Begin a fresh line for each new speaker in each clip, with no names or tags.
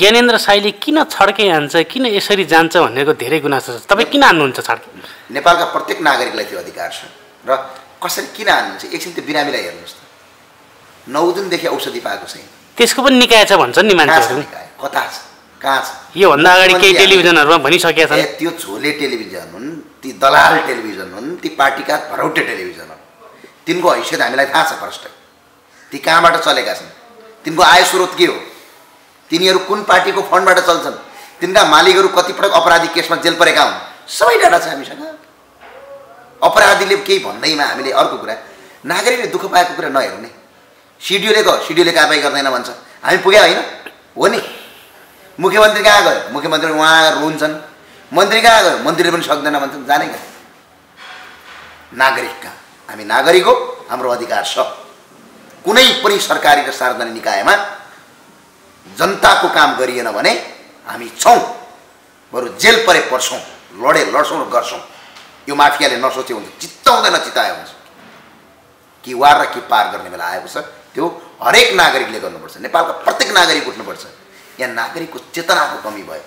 ज्ञानेन्द्र साईले किन छड्के हान्छ किन यसरी जान्छ भनेको धेरै गुनासो छ। तपाईँ किन हान्नुहुन्छ छड्के?
नेपालका प्रत्येक नागरिकलाई त्यो अधिकार छ। र कसरी किन हान्नुहुन्छ? एकछिन त्यो बिरामीलाई हेर्नुहोस् त। नौ दिनदेखि औषधि पाएको छैन।
त्यसको पनि निकाय छ भन्छन् नि मान्छेहरू।
निकाय? कता छ? कहाँ छ?
योभन्दा अगाडि केही टेलिभिजनहरूमा भनिसकेका छन्।
त्यो झोले टेलिभिजन हुन् ती दलाल टेलिभिजन हुन् ती पार्टीका भरौटे टेलिभिजन हुन्। तिनको हैसियत हामीलाई थाहा छ प्रष्ट ती कहाँबाट चलेका छन्? तिनको आय स्रोत के हो? तिनीहरू कुन पार्टीको फन्डबाट चल्छन्? तिनका मालिकहरू कतिपटक अपराधी केसमा जेल परेका हुन्? सबै डाटा छ हामीसँग। अपराधीले केही भन्दैमा हामीले अर्को कुरा नागरिकले दुःख पाएको कुरा नहेर्ने। सिडिओले ग सिडिओले कारवाही गर्दैन भन्छ। हामी पुग्यो होइन? हो नि? मुख्यमन्त्री कहाँ गयो? मुख्यमन्त्री उहाँ रुन्छन्। मन्त्री कहाँ गयो? मन्त्रीले पनि सक्दैन भन्छन्। जाने कहाँ? नागरिक कहाँ हामी नागरिक हो हाम्रो अधिकार छ। कुनै पनि सरकारी र सार्वजनिक निकायमा जनताको काम गरिएन भने हामी छौँ। बरु जेल परे पर्छौँ लडे लड्छौँ र गर्छौँ। यो माफियाले नसोचे हुन्छ चित्ताउँदैन चित्तायो हुन्छ कि वार र कि पार गर्ने बेला आएको छ त्यो हरेक नागरिकले गर्नुपर्छ। नेपालका प्रत्येक नागरिक उठ्नुपर्छ। यहाँ नागरिकको चेतनाको कमी भयो।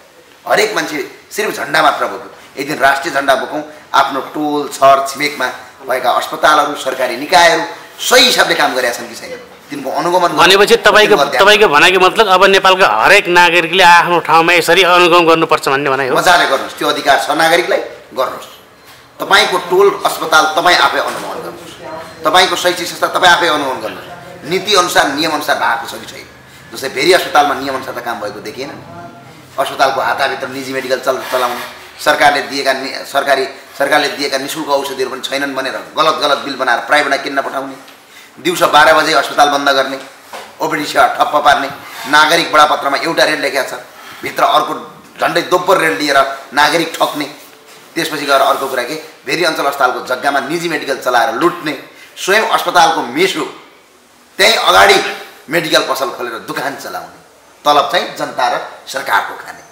हरेक मान्छे सिर्फ झन्डा मात्र बोक्यो। एक दिन राष्ट्रिय झन्डा बोकौँ आफ्नो टोल छर छिमेकमा भएका अस्पतालहरू सरकारी निकायहरू सही हिसाबले काम गरेका छन् कि छैन तिनको अनुगमन
भनेपछि तपाईँको तपाईँको भनाइको मतलब अब नेपालका हरेक नागरिकले आफ्नो ठाउँमा यसरी अनुगम गर्नुपर्छ भन्ने भनाइ हो।
मजाले गर्नुहोस् त्यो अधिकार छ नागरिकलाई गर्नुहोस्। तपाईँको टोल अस्पताल तपाईँ आफै अनुगमन गर्नुहोस्। तपाईँको शैक्षिक संस्था तपाईँ आफै अनुगमन गर्नुहोस्। नीति अनुसार नियम अनुसार भएको छ कि छैन? जस्तै भेरी अस्पतालमा नियम अनुसार त काम भएको देखिएन। अस्पतालको हाताभित्र निजी मेडिकल चल चलाउने। सरकारले दिएका सरकारी सरकारले दिएका नि शुल्क औषधिहरू पनि छैनन् भनेर गलत गलत बिल बनाएर प्राइभेटमा किन्न पठाउने। दिउँसो बाह्र बजे अस्पताल बन्द गर्ने ओपिडी सेवा ठप्प पार्ने नागरिक बडापत्रमा एउटा रेट लेखेको छ भित्र अर्को झन्डै दोब्बर रेट लिएर नागरिक ठग्ने त्यसपछि गएर अर्को कुरा के? भेरी अञ्चल अस्पतालको जग्गामा निजी मेडिकल चलाएर लुट्ने स्वयं अस्पतालको मेसो त्यहीँ अगाडि मेडिकल पसल खोलेर दोकान चलाउने तलब चाहिँ जनता र सरकारको खाने।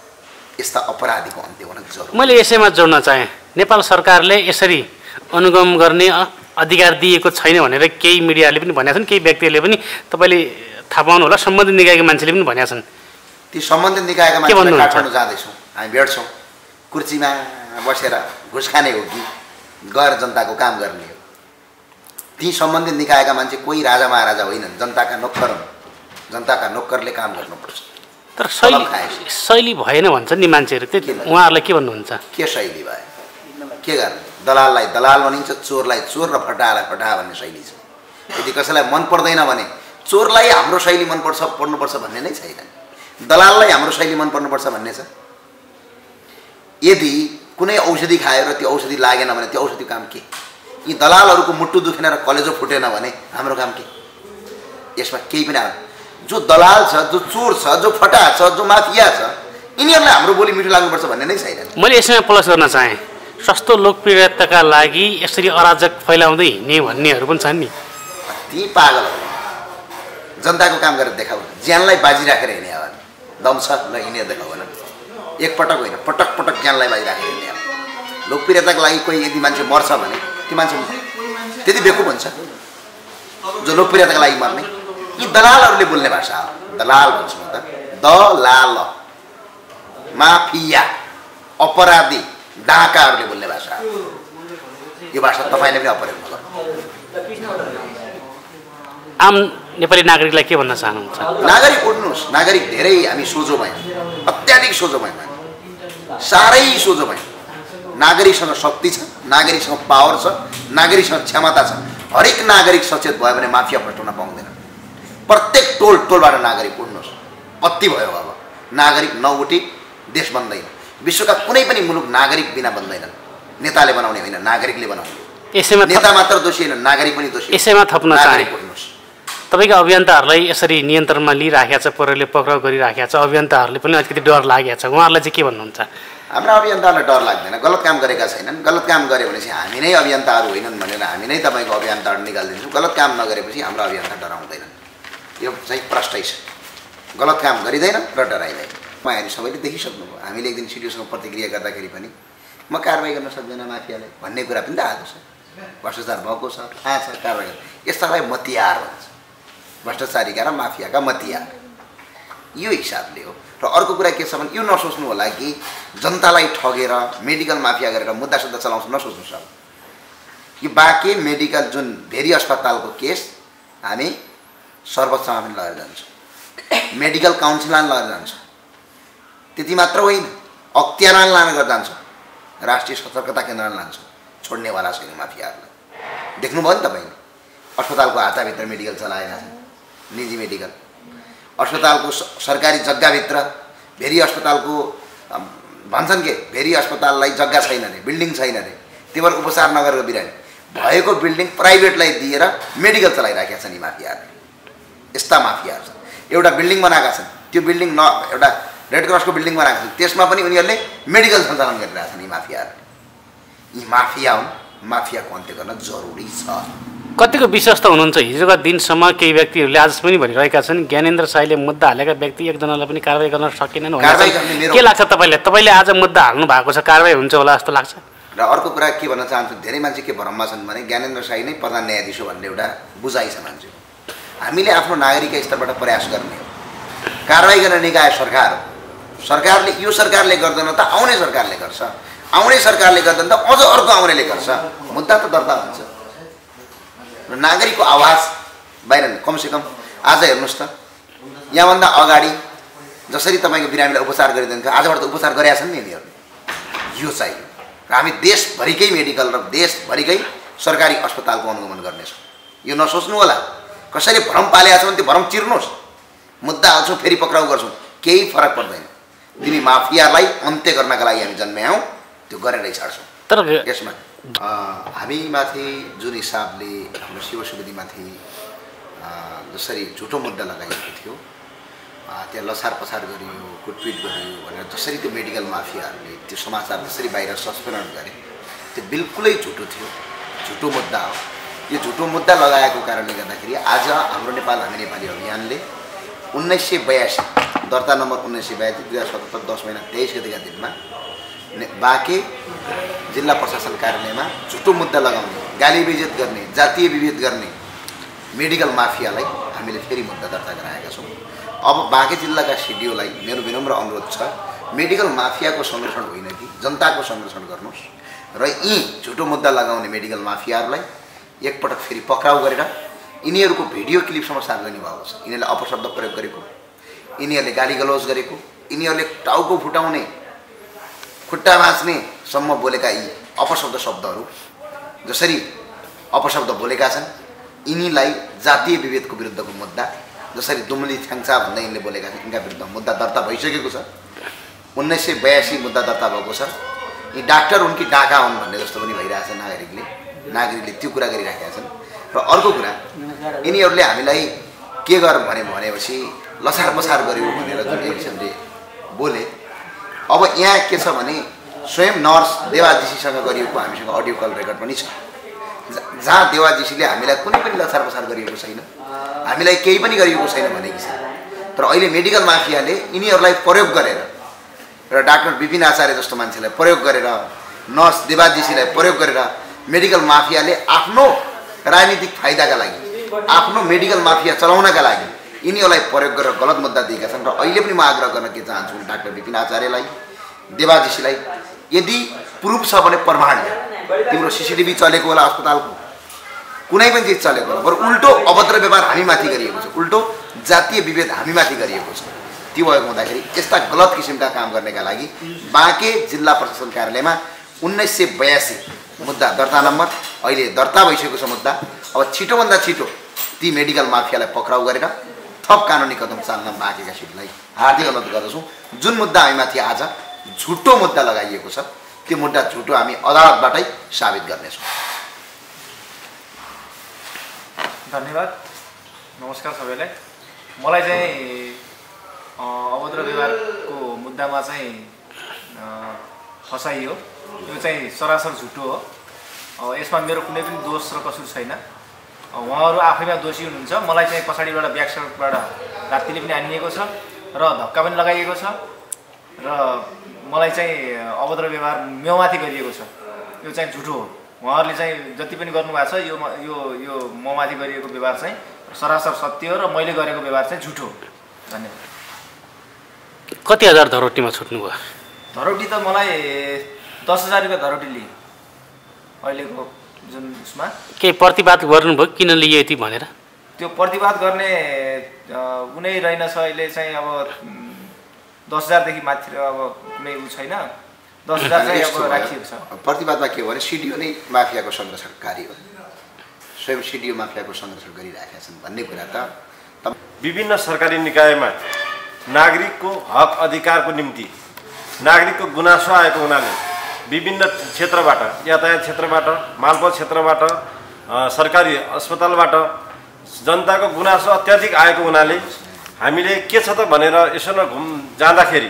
यस्ता अपराधीको अन्त्य हुन जरुरी।
मैले यसैमा जोड्न चाहेँ। नेपाल सरकारले यसरी अनुगम गर्ने अधिकार दिएको छैन भनेर केही मिडियाले पनि भनेका छन् केही व्यक्तिहरूले पनि तपाईँले थाहा पाउनु होला सम्बन्धित निकायका मान्छेले पनि भनेका छन्।
ती सम्बन्धित निकायका? काठमाडौँ जाँदैछौँ। हामी भेट्छौँ। कुर्सीमा बसेर घुस खाने हो कि? गएर जनताको काम गर्ने हो। ती सम्बन्धित निकायका मान्छे कोही राजा महाराजा होइनन् जनताका नोक्कर हुन्। जनताका नोक्करले काम गर्नुपर्छ।
तर शैली। शैली भएन भन्छन् नि मान्छेहरू। त्यो
किन?
उहाँहरूलाई के भन्नुहुन्छ?
के शैली भयो के गर्ने? दलाललाई दलाल भनिन्छ चोरलाई चोर र फटालाई फटा भन्ने शैली छ। यदि कसैलाई मन पर्दैन भने चोरलाई हाम्रो शैली मनपर्छ पर्नुपर्छ भन्ने नै छैन। दलाललाई हाम्रो शैली मन पर्नुपर्छ भन्ने छ। यदि कुनै औषधि खायो र त्यो औषधि लागेन भने त्यो औषधि काम के? यी दलालहरूको मुटु दुखेन र कलेजो फुटेन भने हाम्रो काम के? यसमा केही पनि आएन जो दलाल छ जो चोर छ जो फटा छ जो माफिया छ यिनीहरूलाई हाम्रो बोली मिठो लाग्नुपर्छ भन्ने नै छैन।
मैले यसैमा प्लस गर्न चाहेँ। सस्तो लोकप्रियताका लागि यसरी अराजक फैलाउँदै हिँड्ने भन्नेहरू पनि छन् नि।
ती पागलहरू जनताको काम गरेर देखाउ ज्यानलाई बाजी राखेर हिँडे हो दम छ हिँडेर देखाउ भन एकपटक होइन पटक पटक ज्यानलाई बाजी राखेर हिँड्ने हो लोकप्रियताको लागि कोही यदि मान्छे मर्छ भने त्यो मान्छे त्यति बेकुब हुन्छ। जो लोकप्रियताको लागि मर्ने यी दलालहरूले बोल्ने भाषा हो। दलाल भन्छु म त। दलाल। माफिया। अपराधी। डाकाहरूले बोल्ने भाषा। हो यो भाषा तपाईँले पनि अपरेट नगर्नु
आम नेपाली नागरिकलाई के भन्न चाहनुहुन्छ?
नागरिक उठ्नुहोस्। नागरिक धेरै हामी सोझो भयौँ। अत्याधिक सोझो भयौँ हामी। साह्रै सोझो भयौँ। नागरिकसँग शक्ति छ नागरिकसँग पावर छ नागरिकसँग क्षमता छ। हरेक नागरिक सचेत भयो भने माफिया फस्टाउन पाउँदैन। प्रत्येक टोल टोलबाट नागरिक उठ्नुहोस्। अति भयो अब? नागरिक नउठी देश बन्दैन। विश्वका कुनै पनि मुलुक नागरिक बिना बन्दैनन्। नेताले बनाउने होइन नागरिकले बनाउने।
यसैमा
नेता मात्र दोषी होइन नागरिक पनि दोषी।
यसैमा थप्न चाहेँ। तपाईँका अभियन्ताहरूलाई यसरी नियन्त्रणमा लिइराखेको छ प्रहरीले पक्राउ गरिराखेको छ अभियन्ताहरूले पनि अलिकति डर लागेको छ। उहाँहरूलाई चाहिँ के भन्नुहुन्छ?
हाम्रा अभियन्ताहरूलाई डर लाग्दैन गलत काम गरेका छैनन्। गलत काम गऱ्यो भनेपछि हामी नै अभियन्ताहरू होइनन् भनेर हामी नै तपाईँको अभियन्ताहरू निकालिदिन्छौँ। गलत काम नगरेपछि हाम्रो अभियन्ता डराउँदैनन्। यो चाहिँ प्रष्टै छ। गलत काम गरिँदैन र डराइँदैन। तपाईँहरू सबैले देखिसक्नुभयो। हामीले एक दिन सिडिओसँग प्रतिक्रिया गर्दाखेरि पनि म कारवाही गर्न सक्दिनँ माफियालाई भन्ने कुरा पनि त आएको छ। भ्रष्टाचार भएको छ थाहा छ कारवाही यस्तालाई मतियार भन्छ भ्रष्टाचारीका र माफियाका मतियार यो हिसाबले हो। र अर्को कुरा के छ भने यो नसोच्नु होला कि जनतालाई ठगेर मेडिकल माफिया गरेर मुद्दा सुद्धा चलाउँछ नसोच्नु सर कि बाँके मेडिकल जुन भेरी अस्पतालको केस हामी सर्वोच्चमा पनि लगेर जान्छौँ। मेडिकल काउन्सिलमा लगेर जान्छौँ। त्यति मात्र होइन अख्तियारमा लान जान्छौँ राष्ट्रिय सतर्कता केन्द्रमा लान्छौँ छोड्नेवाला छैन माफियाहरूलाई देख्नुभयो नि तपाईँले अस्पतालको हाताभित्र मेडिकल चलाएका छन् निजी मेडिकल। अस्पतालको सरकारी जग्गाभित्र भेरी अस्पतालको भन्छन् के भेरी अस्पताललाई जग्गा छैन अरे बिल्डिङ छैन अरे त्यही भएर उपचार नगरेको बिरामी। भएको बिल्डिङ प्राइभेटलाई दिएर मेडिकल चलाइराखेका छन् यी माफियाहरूले यस्ता माफियाहरू छन्। एउटा बिल्डिङ बनाएका छन्। त्यो बिल्डिङ न एउटा रेड क्रसको बिल्डिङ बनाएको छन् त्यसमा पनि उनीहरूले मेडिकल सञ्चालन गरिरहेका छन् यी माफियाहरूले यी माफिया हुन्। माफियाको अन्त्य गर्न जरुरी छ।
कतिको विश्वस्त हुनुहुन्छ? हिजोका दिनसम्म केही व्यक्तिहरूले आज पनि भनिरहेका छन् ज्ञानेन्द्र साईले मुद्दा हालेका व्यक्ति एकजनालाई पनि कारवाही गर्न सकेनन् के लाग्छ तपाईँले तपाईँले आज मुद्दा हाल्नु भएको छ कारवाही हुन्छ होला जस्तो लाग्छ।
र अर्को कुरा के भन्न चाहन्छु धेरै मान्छे के भ्रममा छन् भने ज्ञानेन्द्र साई नै प्रधान न्यायाधीश हो भन्ने एउटा बुझाइ छ मान्छे हामीले आफ्नो नागरिक स्तरबाट प्रयास गर्ने कारवाही गर्ने निकाय सरकार हो। सरकारले यो सरकारले गर्दैन त आउने सरकारले गर्छ। आउने सरकारले गर्दैन त अझ अर्को आउनेले गर्छ। मुद्दा त दर्ता हुन्छ। र नागरिकको आवाज बाहिर कमसेकम। आज हेर्नुहोस् त। यहाँभन्दा अगाडि जसरी तपाईँको बिरामीलाई उपचार गरिदिन्छ आजबाट त उपचार गरेका छन् नि यिनीहरूले यो चाहियो। र हामी देशभरिकै मेडिकल र देशभरिकै सरकारी अस्पतालको अनुगमन गर्नेछौँ। यो नसोच्नु होला। कसैले भ्रम पालेको छ भने त्यो भ्रम चिर्नुहोस्। मुद्दा हाल्छौँ फेरि पक्राउ गर्छौँ। केही फरक पर्दैन। तिमी माफियालाई अन्त्य गर्नका लागि हामी जन्म्यायौँ त्यो गरेरै छाड्छौँ।
तर
यसमा हामीमाथि जुन हिसाबले हाम्रो शिव सुवेदीमाथि जसरी झुटो मुद्दा लगाइएको थियो त्यहाँ लसार पसार गरियो कुटपिट गरियो भनेर जसरी त्यो मेडिकल माफियाहरूले त्यो समाचार जसरी बाहिर संस्करण गरे त्यो बिल्कुलै झुटो थियो। झुटो मुद्दा हो। यो झुटो मुद्दा लगाएको कारणले गर्दाखेरि आज हाम्रो नेपाल हामी नेपाली अभियानले उन्नाइस सय बयासी दर्ता नम्बर उन्नाइस सय बयासी दुई हजार सतहत्तर दस महिना तेइस गतिका दिनमा बाँके जिल्ला प्रशासन कार्यालयमा झुटो मुद्दा लगाउने गाली विजेत गर्ने जातीय विभेद गर्ने मेडिकल माफियालाई हामीले फेरि मुद्दा दर्ता गराएका छौँ। अब बाँके जिल्लाका सिडिओलाई मेरो विनम्र अनुरोध छ मेडिकल माफियाको संरक्षण होइन कि जनताको संरक्षण गर्नुहोस् र यी झुटो मुद्दा लगाउने मेडिकल माफियाहरूलाई एकपटक फेरि पक्राउ गरेर यिनीहरूको भिडियो क्लिपसम्म सार्वजनिक भएको छ। यिनीहरूले अपशब्द प्रयोग गरेको यिनीहरूले गाली गलौज गरेको यिनीहरूले टाउको फुटाउने खुट्टा बाँच्नेसम्म बोलेका यी अपशब्द शब्दहरू जसरी अपशब्द बोलेका छन् यिनीलाई जातीय विभेदको विरुद्धको मुद्दा जसरी दुम्ली थ्याङ्चा भन्दै यिनले बोलेका छन् यिनका विरुद्ध मुद्दा दर्ता भइसकेको छ। उन्नाइस सय बयासी मुद्दा दर्ता भएको छ। यी डाक्टर हुन् कि डाका हुन् भन्ने जस्तो पनि भइरहेछ नागरिकले। नागरिकले त्यो कुरा गरिराखेका छन्। र अर्को कुरा यिनीहरूले हामीलाई के गर भने भनेपछि लसार पसार गऱ्यो भनेर जुन एक किसिमले बोले। अब यहाँ के छ भने स्वयं नर्स देवाजीसीसँग गरिएको हामीसँग अडियो कल रेकर्ड पनि छ। जहाँ देवाजीसीले हामीलाई कुनै पनि लसार पसार गरिएको छैन हामीलाई केही पनि गरिएको छैन भनेकी छ। तर अहिले मेडिकल माफियाले यिनीहरूलाई प्रयोग गरेर र डाक्टर विपिन आचार्य जस्तो मान्छेलाई प्रयोग गरेर नर्स देवाजीसीलाई प्रयोग गरेर मेडिकल माफियाले आफ्नो राजनीतिक फाइदाका लागि आफ्नो मेडिकल माफिया चलाउनका लागि यिनीहरूलाई प्रयोग गरेर गलत मुद्दा दिएका छन् र अहिले पनि म आग्रह गर्न के चाहन्छु डाक्टर विपिन आचार्यलाई देवाजीसीलाई यदि प्रुफ छ भने प्रमाण तिम्रो सिसिटिभी चलेको होला अस्पतालको कुनै पनि चिज चलेको होला। बरु उल्टो अभद्र व्यवहार हामीमाथि गरिएको छ। उल्टो जातीय विभेद हामीमाथि गरिएको छ। त्यो भएको हुँदाखेरि यस्ता गलत किसिमका काम गर्नेका लागि बाँके जिल्ला प्रशासन कार्यालयमा उन्नाइस सय बयासी मुद्दा दर्ता नम्बर अहिले दर्ता भइसकेको छ मुद्दा। अब छिटोभन्दा छिटो ती मेडिकल माफियालाई पक्राउ गरेर थप कानुनी कदम चाल्न बाँकेका सिटलाई हार्दिक अनुरोध गर्दछौँ। जुन मुद्दा हामीमाथि आज झुटो मुद्दा लगाइएको छ त्यो मुद्दा झुटो हामी अदालतबाटै साबित गर्नेछौँ।
धन्यवाद। नमस्कार सबैलाई। मलाई चाहिँ अभद्र व्यवहारको मुद्दामा चाहिँ फसाइयो यो चाहिँ सरासर झुटो हो। यसमा मेरो कुनै पनि दोष र कसुर छैन। उहाँहरू आफैमा दोषी हुनुहुन्छ। मलाई चाहिँ पछाडिबाट ब्याक साइडबाट रात्रिले पनि हानिएको छ र धक्का पनि लगाइएको छ र मलाई चाहिँ अभद्र व्यवहार मेमाथि गरिएको छ। यो चाहिँ झुटो हो। उहाँहरूले चाहिँ जति पनि गर्नुभएको छ यो यो यो ममाथि गरिएको व्यवहार चाहिँ सरासर सत्य हो र मैले गरेको व्यवहार चाहिँ झुटो हो। धन्यवाद।
कति हजार धरोटीमा छुट्नुभयो
धरोटी त मलाई दस हजार रुपियाँ धरोटी लिएँ अहिलेको जुन उसमा?
केही प्रतिवाद गर्नुभयो? किन लियो यति भनेर?
त्यो प्रतिवाद गर्ने कुनै रहेनछ अहिले चाहिँ अब दस हजारदेखि माथि अब कुनै ऊ छैन। दस हजार चाहिँ अब। राखिएको छ।
प्रतिवादमा के हो भने सिडिओ नै माफियाको संरक्षणकारी हो। स्वयं सिडिओ माफियाको संरक्षण गरिराखेका छन् भन्ने कुरा त
विभिन्न सरकारी निकायमा नागरिकको हक अधिकारको निम्ति नागरिकको गुनासो आएको हुनाले विभिन्न क्षेत्रबाट यातायात क्षेत्रबाट मालपोत क्षेत्रबाट सरकारी अस्पतालबाट जनताको गुनासो अत्याधिक आएको हुनाले हामीले के छ त भनेर यसो न घुम जाँदाखेरि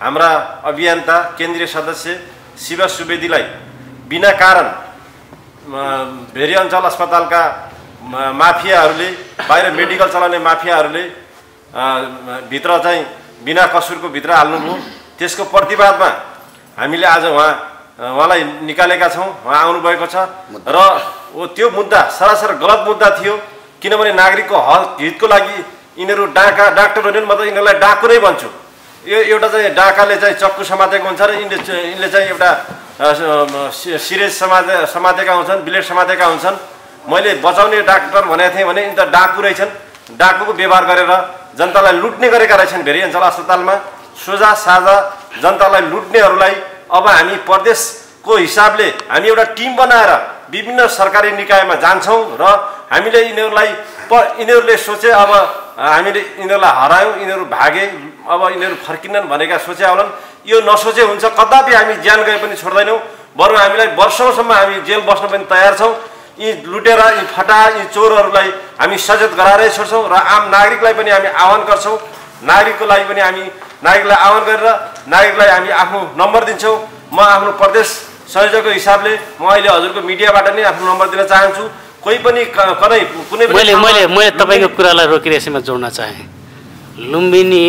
हाम्रा अभियन्ता केन्द्रीय सदस्य शिव सुवेदीलाई बिना कारण भेरी अञ्चल अस्पतालका माफियाहरूले बाहिर मेडिकल चलाउने माफियाहरूले भित्र चाहिँ बिना कसुरको भित्र हाल्नुभयो। त्यसको प्रतिवादमा हामीले आज उहाँ उहाँलाई निकालेका छौँ उहाँ आउनुभएको छ। र त्यो मुद्दा सरासर गलत मुद्दा थियो किनभने नागरिकको हक हितको लागि यिनीहरू डाका डाक्टर होइन म त यिनीहरूलाई डाकु नै भन्छु। यो एउटा चाहिँ डाकाले चाहिँ चक्कु समातेको हुन्छ र यिनले चाहिँ यिनले चाहिँ एउटा सिरेज समाते समातेका हुन्छन् ब्लेड समातेका हुन्छन्। मैले बचाउने डाक्टर भनेको थिएँ भने यिनी त डाकु रहेछन्। डाकुको व्यवहार गरेर जनतालाई लुट्ने गरेका रहेछन्। भेरी अञ्चल अस्पतालमा। सोझा साझा जनतालाई लुट्नेहरूलाई अब हामी प्रदेशको हिसाबले हामी एउटा टिम बनाएर विभिन्न सरकारी निकायमा जान्छौँ र हामीले यिनीहरूलाई प यिनीहरूले सोचे अब हामीले यिनीहरूलाई हरायौँ यिनीहरू भागे अब यिनीहरू फर्किनन् भनेका सोचे होलान्। यो नसोचे हुन्छ कदापि हामी ज्यान गए पनि छोड्दैनौँ बरु हामीलाई वर्षौँसम्म हामी जेल बस्न पनि तयार छौँ। यी लुटेर यी फटा यी चोरहरूलाई हामी सचेत गराएरै छोड्छौँ र आम नागरिकलाई पनि हामी आह्वान गर्छौँ। नागरिकको लागि पनि हामी नागरिकलाई आह्वान गरेर नागरिकलाई हामी आफ्नो नम्बर दिन्छौँ। म आफ्नो प्रदेश संयोजकको हिसाबले म अहिले हजुरको मिडियाबाट नै आफ्नो नम्बर दिन चाहन्छु। कोही पनि क- कनै
मैले मैले मैले तपाईँको कुरालाई रोकिरहेसम्म जोड्न चाहेँ। लुम्बिनी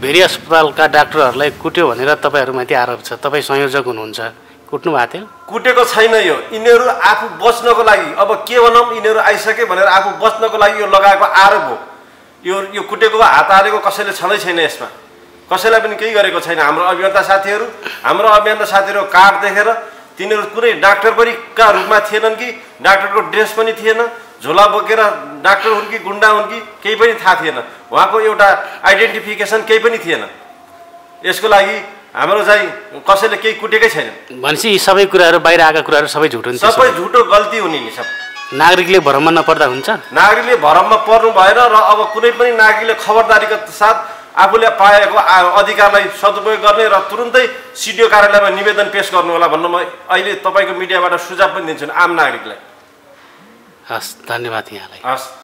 भेरी अस्पतालका डाक्टरहरूलाई कुट्यो भनेर तपाईँहरूमाथि आरोप छ। तपाईँ संयोजक हुनुहुन्छ। कुट्नु भएको थियो?
कुटेको छैन यो। यिनीहरू आफू बच्नको लागि अब के भनौँ यिनीहरू आइसके भनेर आफू बच्नको लागि यो लगाएको आरोप हो। यो यो कुटेको हात हालेको कसैले छँदै छैन यसमा? कसैलाई पनि केही गरेको छैन? हाम्रो अभियन्ता साथीहरू हाम्रो अभियन्ता साथीहरू कार्ड देखेर तिनीहरू कुनै डाक्टर पनि का रूपमा थिएनन् कि? डाक्टरको ड्रेस पनि थिएन झोला बोकेर डाक्टर हुन् कि गुन्डा हुन् कि केही पनि थाहा थिएन। उहाँको एउटा आइडेन्टिफिकेसन केही पनि थिएन। यसको लागि हाम्रो चाहिँ कसैले केही कुटेकै छैन।
भनेपछि यी सबै कुराहरू बाहिर आएका कुराहरू सबै झुट हुन्छ
सबै झुटो गल्ती हुने नि सब।
नागरिकले भ्रममा नपर्दा हुन्छ?
नागरिकले भरममा पर्नु भएन र अब कुनै पनि नागरिकले खबरदारीको साथ आफूले पाएको अधिकारलाई सदुपयोग गर्ने र तुरुन्तै सिडिओ कार्यालयमा निवेदन पेस गर्नु होला भन्नु म अहिले तपाईँको मिडियाबाट सुझाव पनि दिन्छु आम नागरिकलाई।
हस् धन्यवाद यहाँलाई।
हस्।